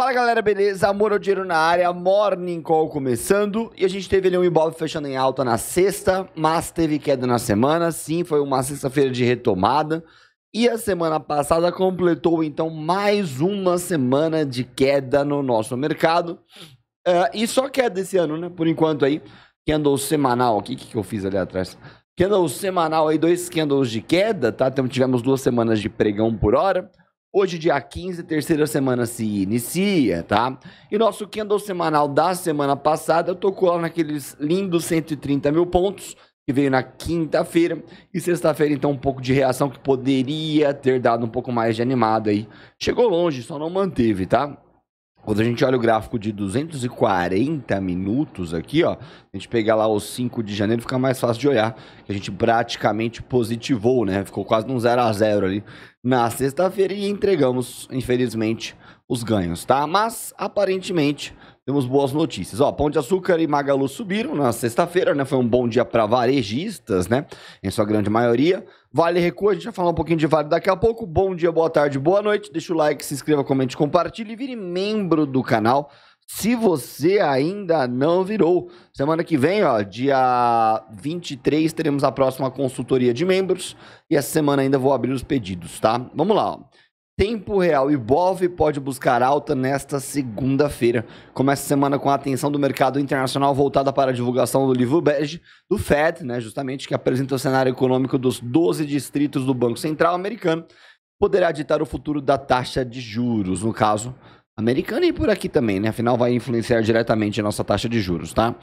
Fala galera, beleza? Amor ao dinheiro na área, Morning Call começando. E a gente teve ali um Ibov fechando em alta na sexta, mas teve queda na semana. Sim, foi uma sexta-feira de retomada. E a semana passada completou então mais uma semana de queda no nosso mercado. Uh, e só queda esse ano, né? Por enquanto aí. Candle semanal aqui, o que, que eu fiz ali atrás? Candle semanal aí, dois candles de queda, tá? Então tivemos duas semanas de pregão por hora. Hoje, dia 15, terceira semana se inicia, tá? E nosso candle semanal da semana passada tocou lá naqueles lindos 130 mil pontos, que veio na quinta-feira. E sexta-feira, então, um pouco de reação que poderia ter dado um pouco mais de animado aí. Chegou longe, só não manteve, tá? Quando a gente olha o gráfico de 240 minutos aqui, ó, a gente pegar lá os 5 de janeiro, fica mais fácil de olhar, a gente praticamente positivou, né? Ficou quase num 0 a 0 ali na sexta-feira e entregamos, infelizmente, os ganhos, tá? Mas aparentemente temos boas notícias. Ó, Pão de Açúcar e Magalu subiram na sexta-feira, né? Foi um bom dia para varejistas, né? Em sua grande maioria. Vale recua, a gente vai falar um pouquinho de Vale daqui a pouco. Bom dia, boa tarde, boa noite. Deixa o like, se inscreva, comente, compartilhe vire membro do canal. Se você ainda não virou, semana que vem, ó, dia 23, teremos a próxima consultoria de membros. E essa semana ainda vou abrir os pedidos, tá? Vamos lá, ó. Tempo real Ibov pode buscar alta nesta segunda-feira. Começa a semana com a atenção do mercado internacional voltada para a divulgação do livro bege do Fed, né, justamente que apresenta o cenário econômico dos 12 distritos do Banco Central americano, poderá ditar o futuro da taxa de juros, no caso americana e por aqui também, né? Afinal vai influenciar diretamente a nossa taxa de juros, tá?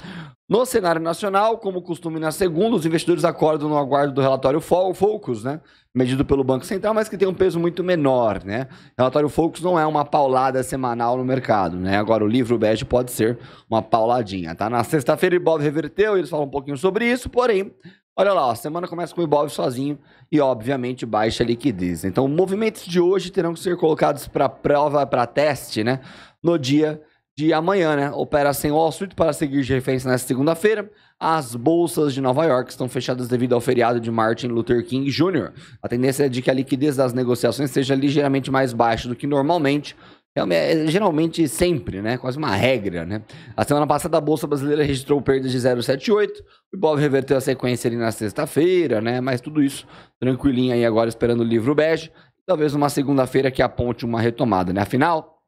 No cenário nacional, como costume na segunda, os investidores acordam no aguardo do relatório Focus, né? Medido pelo Banco Central, mas que tem um peso muito menor, né? Relatório Focus não é uma paulada semanal no mercado, né? Agora o livro bege pode ser uma pauladinha, tá? Na sexta-feira o Ibov reverteu, eles falam um pouquinho sobre isso, porém, olha lá, a semana começa com o Ibov sozinho e obviamente baixa liquidez. Então, movimentos de hoje terão que ser colocados para prova, para teste, né? No dia de amanhã, né? Opera sem Wall Street para seguir de reféns nesta segunda-feira. As bolsas de Nova York estão fechadas devido ao feriado de Martin Luther King Jr. A tendência é de que a liquidez das negociações seja ligeiramente mais baixa do que normalmente. É, geralmente sempre, né? Quase uma regra, né? A semana passada a Bolsa Brasileira registrou perdas de 0,78. O Ibov reverteu a sequência ali na sexta-feira, né? Mas tudo isso tranquilinho aí agora esperando o livro bege. Talvez uma segunda-feira que aponte uma retomada, né? Afinal,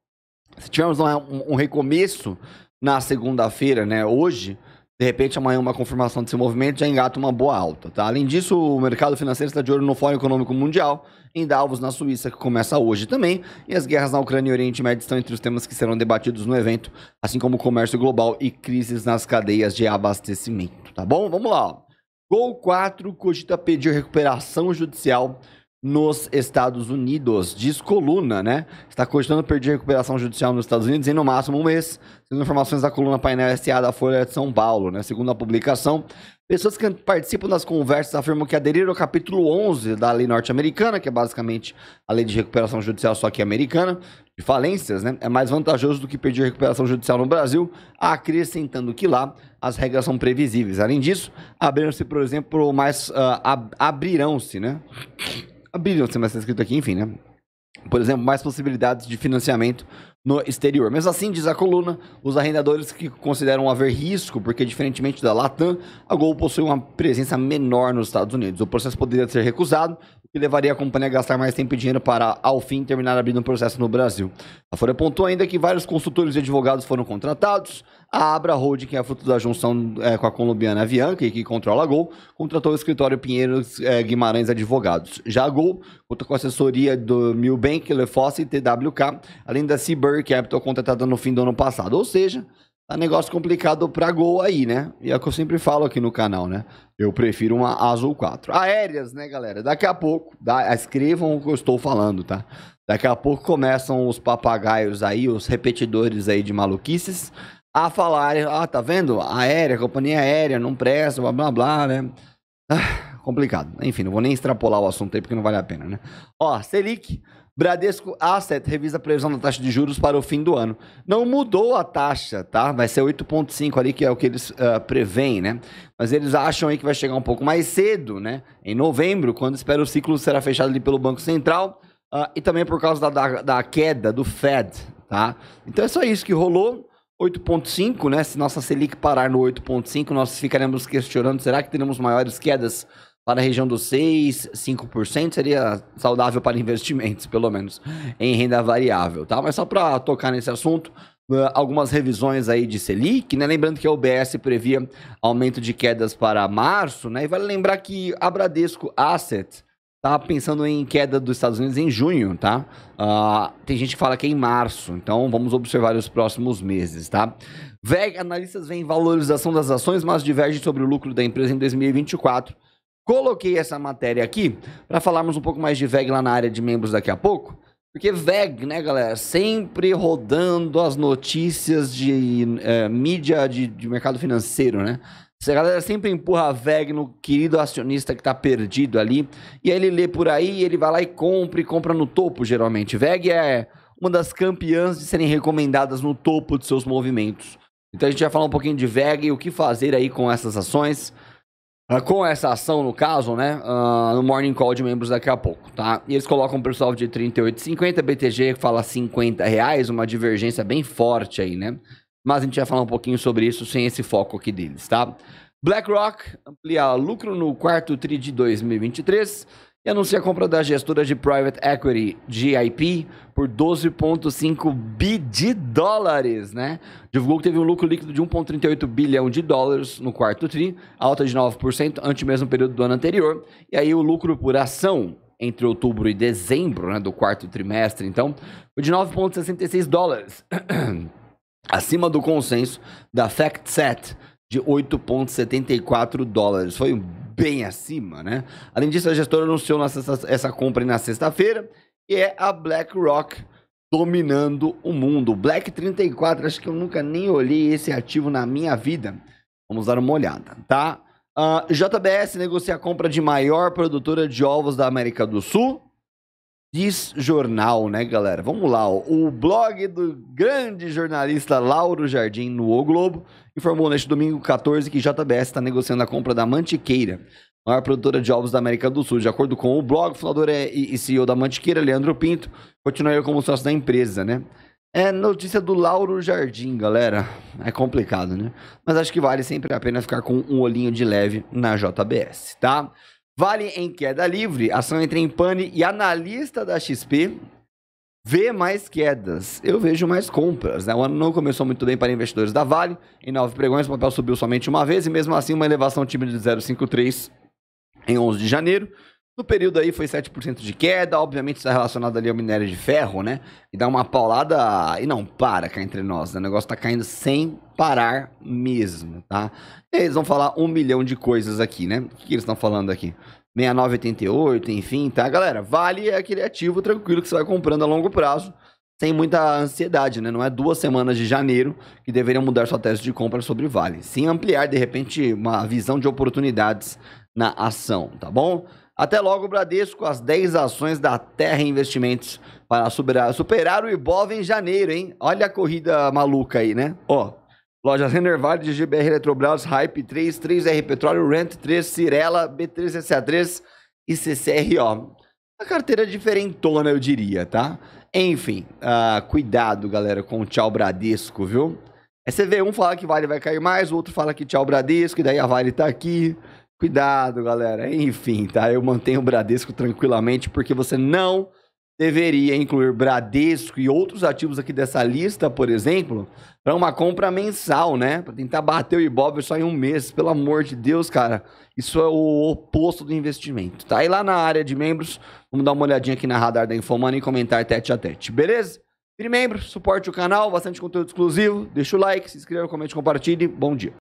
se tivermos um, um recomeço na segunda-feira, né, hoje, de repente amanhã uma confirmação desse movimento já engata uma boa alta, tá? Além disso, o mercado financeiro está de olho no Fórum Econômico Mundial, em Davos, na Suíça, que começa hoje também, e as guerras na Ucrânia e Oriente Médio estão entre os temas que serão debatidos no evento, assim como o comércio global e crises nas cadeias de abastecimento, tá bom? Vamos lá. Gol 4 cogita pedir recuperação judicial nos Estados Unidos. Diz coluna, né? Está cogitando perder recuperação judicial nos Estados Unidos em no máximo um mês, segundo informações da coluna painel SA da Folha de São Paulo, né? Segundo a publicação, pessoas que participam das conversas afirmam que aderiram ao capítulo 11 da lei norte-americana, que é basicamente a lei de recuperação judicial só que americana, de falências, né? É mais vantajoso do que pedir recuperação judicial no Brasil, acrescentando que lá as regras são previsíveis. Além disso, abriram-se, por exemplo, mais uh, ab abrirão-se, né? Billions, mas está escrito aqui, enfim, né? Por exemplo, mais possibilidades de financiamento no exterior. Mesmo assim, diz a coluna, os arrendadores que consideram haver risco, porque diferentemente da Latam, a Gol possui uma presença menor nos Estados Unidos. O processo poderia ser recusado, que levaria a companhia a gastar mais tempo e dinheiro para, ao fim, terminar abrindo um processo no Brasil. A Folha apontou ainda que vários consultores e advogados foram contratados, a Abra Holding, que é fruto da junção é, com a colombiana Avianca, que controla a Gol, contratou o escritório Pinheiros é, Guimarães Advogados. Já a Gol conta com a assessoria do Milbank, Lefosse e TWK, além da Seabird Capital contratada no fim do ano passado. Ou seja, tá negócio complicado pra Gol aí, né? E é o que eu sempre falo aqui no canal, né? Eu prefiro uma Azul 4. Aéreas, né, galera? Daqui a pouco, dá, escrevam o que eu estou falando, tá? Daqui a pouco começam os papagaios aí, os repetidores aí de maluquices a falar, ah, tá vendo? Aérea, companhia aérea, não presta, blá blá blá, né? Ah, complicado. Enfim, não vou nem extrapolar o assunto aí porque não vale a pena, né? Ó, Selic, Bradesco Asset revisa a previsão da taxa de juros para o fim do ano. Não mudou a taxa, tá? Vai ser 8,5 ali, que é o que eles uh, preveem, né? Mas eles acham aí que vai chegar um pouco mais cedo, né? Em novembro, quando espera o ciclo será fechado ali pelo Banco Central. Uh, e também por causa da, da, da queda do Fed, tá? Então é só isso que rolou. 8,5, né? Se nossa Selic parar no 8,5, nós ficaremos questionando: será que teremos maiores quedas para a região dos 6, 5%? Seria saudável para investimentos, pelo menos, em renda variável, tá? Mas só para tocar nesse assunto, uh, algumas revisões aí de Selic, né? Lembrando que a UBS previa aumento de quedas para março, né? E vale lembrar que a Bradesco Asset tá pensando em queda dos Estados Unidos em junho, tá? Uh, tem gente que fala que é em março, então vamos observar os próximos meses, tá? VEG, analistas veem valorização das ações, mas divergem sobre o lucro da empresa em 2024. Coloquei essa matéria aqui para falarmos um pouco mais de VEG lá na área de membros daqui a pouco. Porque VEG, né, galera, sempre rodando as notícias de é, mídia de, de mercado financeiro, né? Essa galera sempre empurra a VEG no querido acionista que tá perdido ali. E aí ele lê por aí, ele vai lá e compra e compra no topo, geralmente. VEG é uma das campeãs de serem recomendadas no topo de seus movimentos. Então a gente vai falar um pouquinho de VEG e o que fazer aí com essas ações. Uh, com essa ação, no caso, né? Uh, no Morning Call de membros daqui a pouco, tá? E eles colocam o pessoal de 38,50, BTG fala 50 reais, uma divergência bem forte aí, né? mas a gente vai falar um pouquinho sobre isso sem esse foco aqui deles, tá? BlackRock amplia lucro no quarto TRI de 2023 e anuncia a compra da gestora de private equity GIP por 12,5 bi de dólares, né? Divulgou que teve um lucro líquido de 1,38 bilhão de dólares no quarto TRI, alta de 9% ante o mesmo período do ano anterior. E aí o lucro por ação entre outubro e dezembro, né, do quarto trimestre, então, foi de 9,66 dólares. acima do consenso da FactSet de 8,74 dólares. Foi bem acima, né? Além disso, a gestora anunciou essa compra na sexta-feira e é a BlackRock dominando o mundo. Black 34, acho que eu nunca nem olhei esse ativo na minha vida. Vamos dar uma olhada, tá? Uh, ah, JBS negocia a compra de maior produtora de ovos da América do Sul Diz jornal, né, galera? Vamos lá. Ó. O blog do grande jornalista Lauro Jardim no O Globo informou neste domingo 14 que JBS está negociando a compra da Mantiqueira, maior produtora de ovos da América do Sul. De acordo com o blog, o fundador é, e CEO da Mantiqueira, Leandro Pinto, continua como sócio da empresa, né? É notícia do Lauro Jardim, galera. É complicado, né? Mas acho que vale sempre a pena ficar com um olhinho de leve na JBS, tá? Vale em queda livre, ação entra em pane e analista da XP vê mais quedas. Eu vejo mais compras. Né? O ano não começou muito bem para investidores da Vale. Em nove pregões, o papel subiu somente uma vez e mesmo assim uma elevação tímida de 0,53 em 11 de janeiro. No período aí foi 7% de queda, obviamente está relacionado ali ao minério de ferro, né? E dá uma paulada e não para cá entre nós, né? O negócio tá caindo sem parar mesmo, tá? E eles vão falar um milhão de coisas aqui, né? O que eles estão falando aqui? 6988, enfim, tá? Galera, vale é aquele ativo tranquilo que você vai comprando a longo prazo, sem muita ansiedade, né? Não é duas semanas de janeiro que deveriam mudar sua tese de compra sobre Vale. Sim ampliar, de repente, uma visão de oportunidades na ação, tá bom? Até logo, Bradesco, as 10 ações da Terra Investimentos para superar, superar o Ibov em janeiro, hein? Olha a corrida maluca aí, né? Ó, lojas Renner Vale, de GBR Eletrobras, Hype 3, 3R Petróleo, Rent 3, Cirela, B3 SA3 e CCRO. Uma carteira diferentona, eu diria, tá? Enfim, uh, cuidado, galera, com o tchau Bradesco, viu? É você vê um falar que Vale vai cair mais, o outro fala que tchau Bradesco, e daí a Vale tá aqui. Cuidado, galera. Enfim, tá? Eu mantenho o Bradesco tranquilamente porque você não deveria incluir Bradesco e outros ativos aqui dessa lista, por exemplo, para uma compra mensal, né? Para tentar bater o Ibov só em um mês. Pelo amor de Deus, cara. Isso é o oposto do investimento, tá? E lá na área de membros, vamos dar uma olhadinha aqui na radar da Infomani e comentar tete a tete, beleza? Vire membro, suporte o canal, bastante conteúdo exclusivo. Deixa o like, se inscreva, comente, compartilhe. Bom dia.